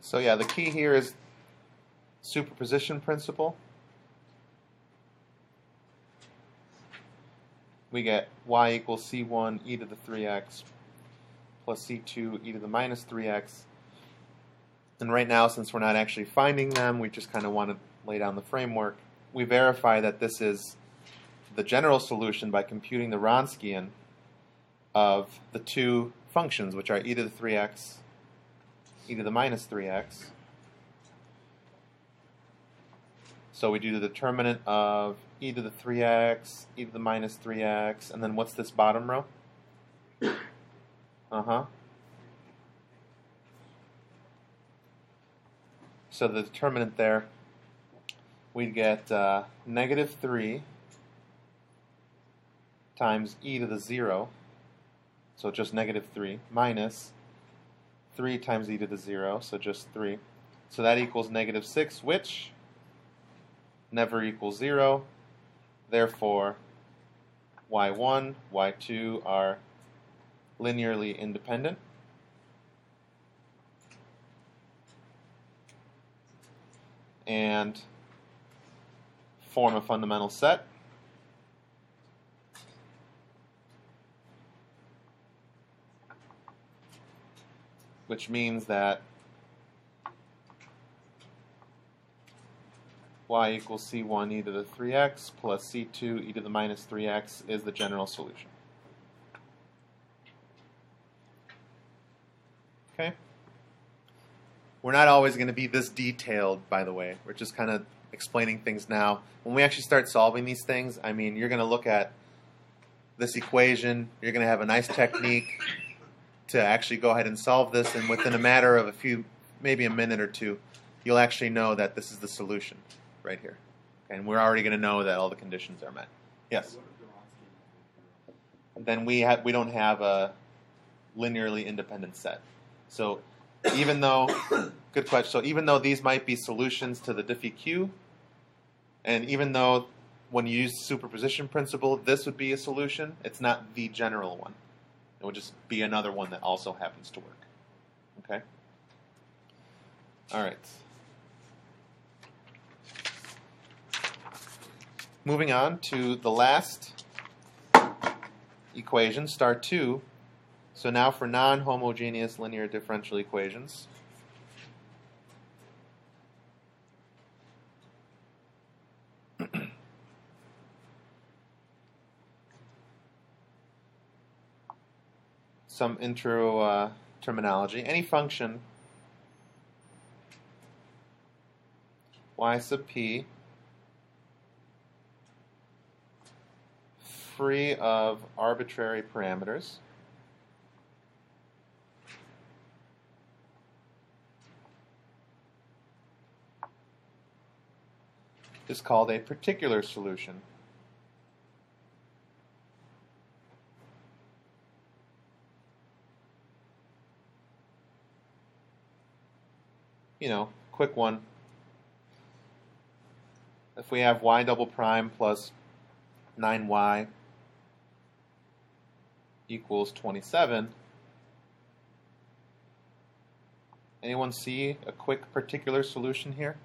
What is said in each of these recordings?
So yeah, the key here is superposition principle. We get y equals c1 e to the 3x plus c2 e to the minus 3x. And right now, since we're not actually finding them, we just kind of want to lay down the framework. We verify that this is the general solution by computing the Wronskian of the two functions, which are e to the 3x, e to the minus 3x. So we do the determinant of e to the 3x, e to the minus 3x, and then what's this bottom row? Uh-huh. So the determinant there, we'd get uh, negative 3 times e to the 0, so just negative 3, minus 3 times e to the 0, so just 3. So that equals negative 6, which never equals 0. Therefore, y1, y2 are linearly independent. And form a fundamental set. Which means that y equals c1 e to the 3x plus c2 e to the minus 3x is the general solution. Okay? We're not always going to be this detailed, by the way. We're just kind of explaining things now. When we actually start solving these things, I mean, you're going to look at this equation, you're going to have a nice technique to actually go ahead and solve this, and within a matter of a few, maybe a minute or two, you'll actually know that this is the solution right here. And we're already going to know that all the conditions are met. Yes? Then we have we don't have a linearly independent set. So even though good question. So even though these might be solutions to the Diffie Q, and even though when you use superposition principle, this would be a solution, it's not the general one. It would just be another one that also happens to work. Okay? All right. Moving on to the last equation, star 2. So now for non-homogeneous linear differential equations. Some intro uh, terminology. Any function y sub p free of arbitrary parameters. is called a particular solution. You know, quick one. If we have y double prime plus 9y equals 27. Anyone see a quick particular solution here?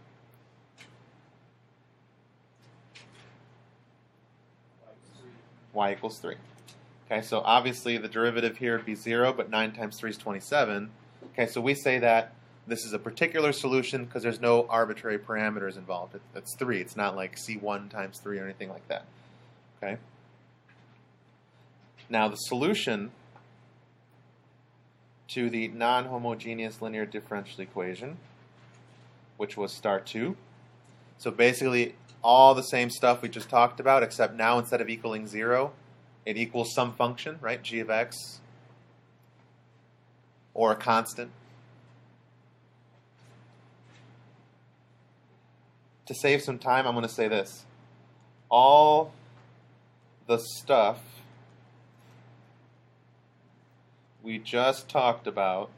y equals 3. Okay, so obviously the derivative here would be 0, but 9 times 3 is 27. Okay, so we say that this is a particular solution because there's no arbitrary parameters involved. It's 3. It's not like C1 times 3 or anything like that. Okay. Now the solution to the non-homogeneous linear differential equation, which was star 2. So basically all the same stuff we just talked about, except now instead of equaling 0, it equals some function, right? g of x, or a constant. To save some time, I'm going to say this. All the stuff we just talked about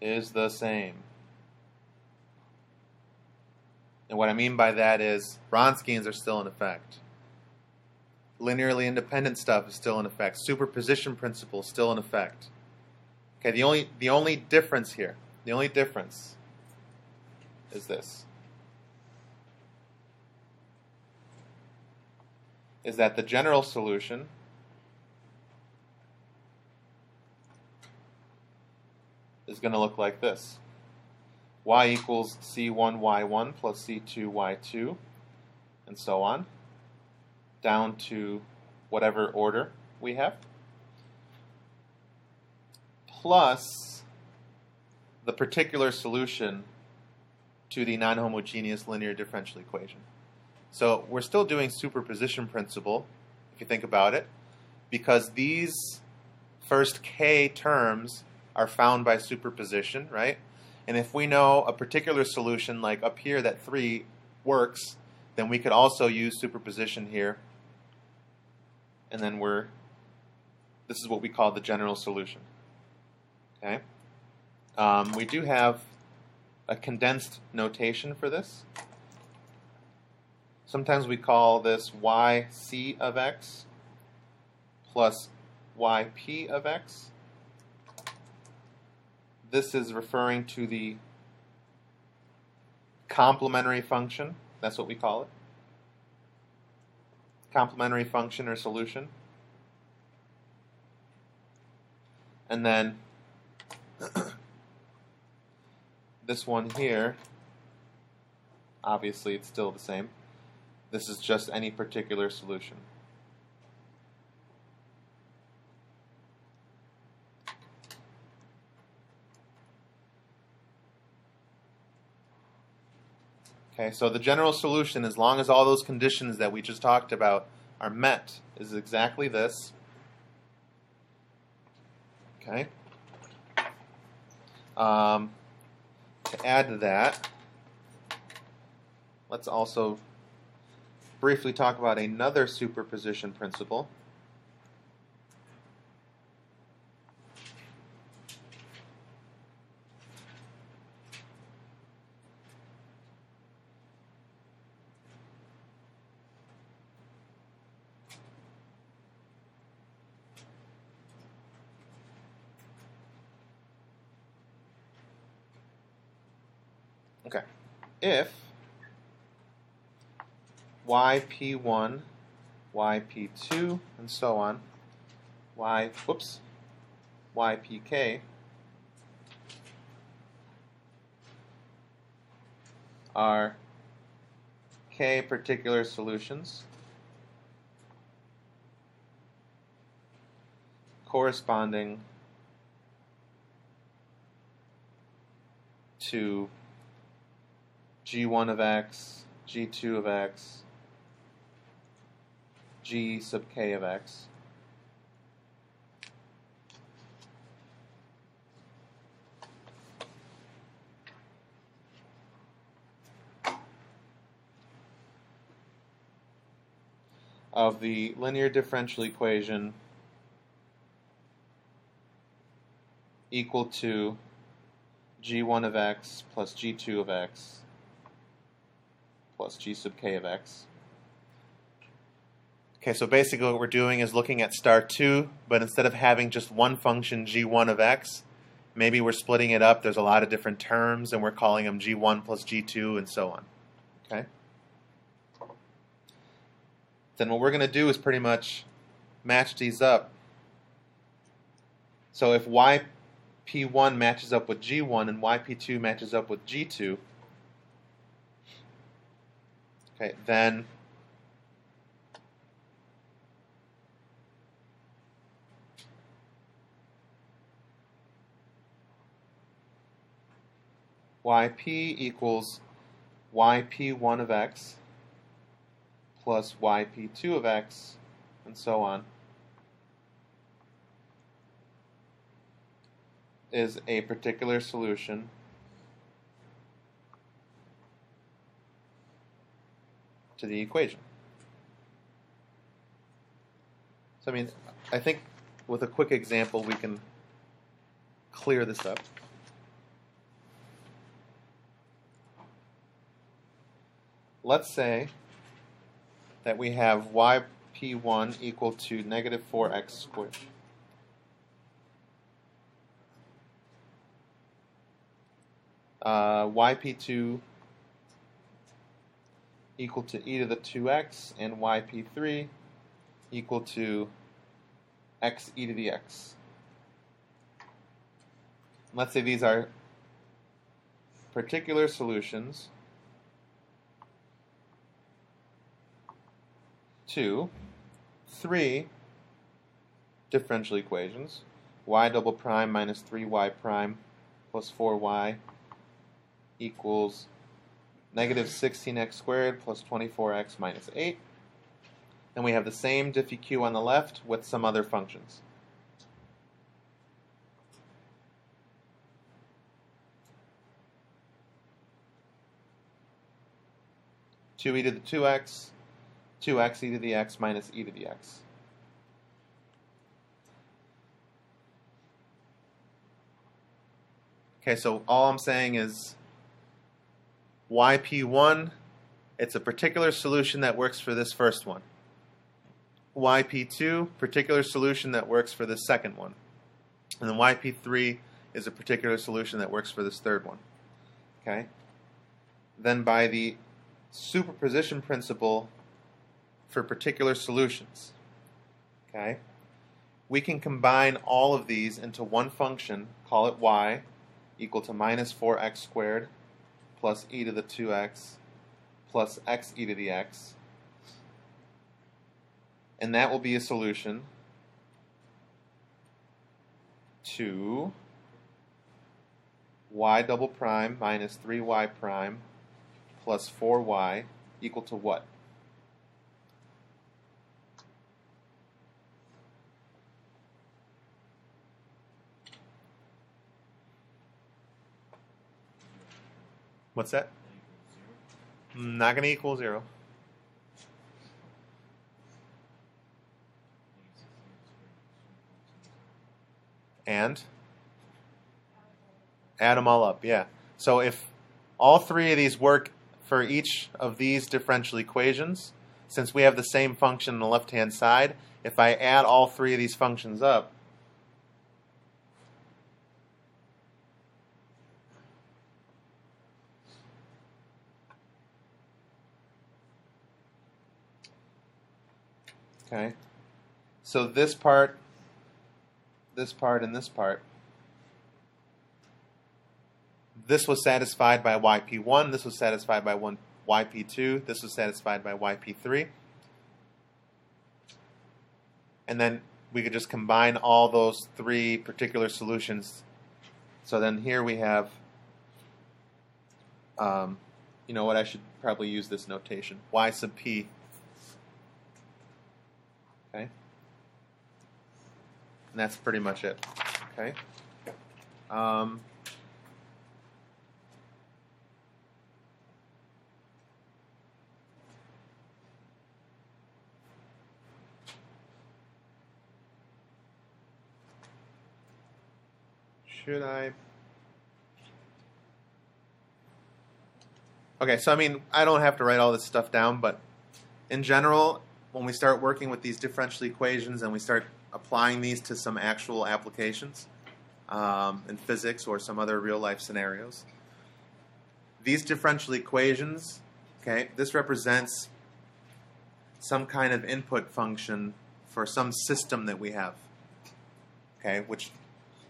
is the same. And what I mean by that is Wronskians are still in effect. linearly independent stuff is still in effect. Superposition principle is still in effect. Okay, the only the only difference here, the only difference is this. Is that the general solution is going to look like this. y equals c1y1 plus c2y2 and so on down to whatever order we have plus the particular solution to the non-homogeneous linear differential equation. So we're still doing superposition principle, if you think about it, because these first k terms are found by superposition, right? And if we know a particular solution, like up here that 3 works, then we could also use superposition here. And then we're, this is what we call the general solution. Okay. Um, we do have a condensed notation for this. Sometimes we call this yc of x plus yp of x. This is referring to the complementary function. That's what we call it. Complementary function or solution. And then this one here, obviously it's still the same. This is just any particular solution. Okay, so the general solution, as long as all those conditions that we just talked about are met, is exactly this. Okay. Um, to add to that, let's also briefly talk about another superposition principle. Okay. If yp1, yp2, and so on, y, whoops, ypk are k particular solutions corresponding to g1 of x, g2 of x, g sub k of x. of the linear differential equation equal to g1 of x plus g2 of x plus g sub k of x. Okay, so basically what we're doing is looking at star 2, but instead of having just one function g1 of x, maybe we're splitting it up. There's a lot of different terms, and we're calling them g1 plus g2 and so on. Okay? Then what we're going to do is pretty much match these up. So if yp1 matches up with g1 and yp2 matches up with g2, Okay, then. Yp equals yp1 of x plus yp2 of x, and so on, is a particular solution to the equation. So I mean, I think with a quick example we can clear this up. Let's say that we have yp1 equal to negative 4x squared. Uh, yp2 equal to e to the 2x and yp3 equal to x e to the x. Let's say these are particular solutions to three differential equations y double prime minus 3y prime plus 4y equals negative 16x squared plus 24x minus 8. And we have the same diffie q on the left with some other functions. Two e to the two x, two x e to the x minus e to the x. Okay, so all I'm saying is YP1, it's a particular solution that works for this first one. YP2, particular solution that works for the second one. And then YP3 is a particular solution that works for this third one. Okay? Then by the superposition principle for particular solutions, okay, we can combine all of these into one function, call it y, equal to minus 4x squared plus e to the 2x plus x e to the x. And that will be a solution to y double prime minus 3y prime plus 4y equal to what? What's that? Not going to equal zero. And add them all up, yeah. So if all three of these work for each of these differential equations, since we have the same function on the left-hand side, if I add all three of these functions up, Okay. So this part, this part, and this part, this was satisfied by YP1, this was satisfied by one YP2, this was satisfied by YP3. And then we could just combine all those three particular solutions. So then here we have, um, you know what, I should probably use this notation. Y sub P Okay? And that's pretty much it. Okay? Um, should I? Okay, so I mean, I don't have to write all this stuff down, but in general, when we start working with these differential equations and we start applying these to some actual applications um, in physics or some other real life scenarios, these differential equations, okay, this represents some kind of input function for some system that we have. Okay, which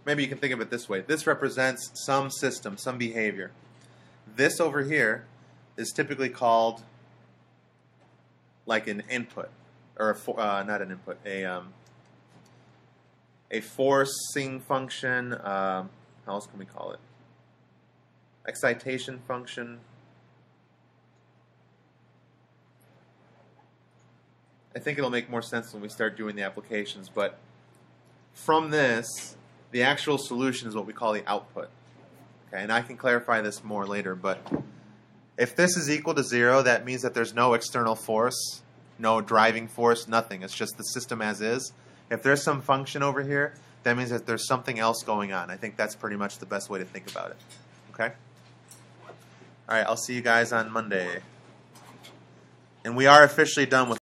maybe you can think of it this way. This represents some system, some behavior. This over here is typically called like an input or a uh, not an input, a um, a forcing function. Um, how else can we call it? Excitation function. I think it'll make more sense when we start doing the applications, but from this, the actual solution is what we call the output. Okay, and I can clarify this more later, but if this is equal to zero, that means that there's no external force, no driving force, nothing. It's just the system as is. If there's some function over here, that means that there's something else going on. I think that's pretty much the best way to think about it. Okay? All right, I'll see you guys on Monday. And we are officially done with